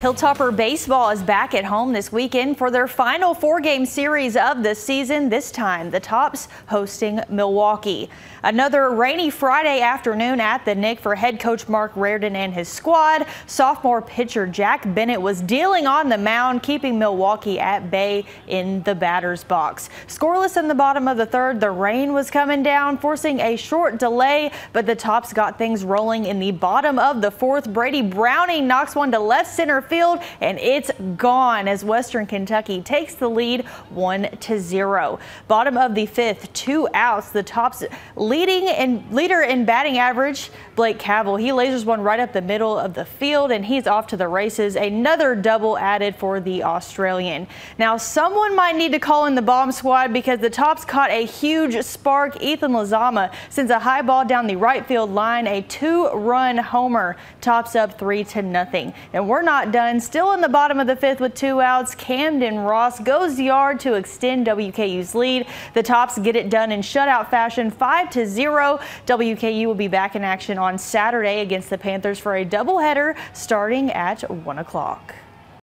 Hilltopper Baseball is back at home this weekend for their final four-game series of the season. This time, the Tops hosting Milwaukee. Another rainy Friday afternoon at the Nick for head coach Marc Rardin and his squad. Sophomore pitcher Jack Bennett was dealing on the mound, keeping Milwaukee at bay in the batter's box. Scoreless in the bottom of the third, the rain was coming down, forcing a short delay, but the Tops got things rolling in the bottom of the fourth. Brady Browning knocks one to left center field, and it's gone as Western Kentucky takes the lead 1 to 0. Bottom of the fifth, two outs. The Tops leading and leader in batting average, Blake Cavell. He lasers one right up the middle of the field, and he's off to the races. Another double added for the Australian. Now, someone might need to call in the bomb squad because the Tops caught a huge spark. Ethan Lazama sends a high ball down the right field line, a two-run homer. Tops up three to nothing. And we're not done Still in the bottom of the fifth with two outs. Camden Ross goes yard to extend WKU's lead. The Tops get it done in shutout fashion, 5 to 0. WKU will be back in action on Saturday against the Panthers for a doubleheader starting at 1 o'clock.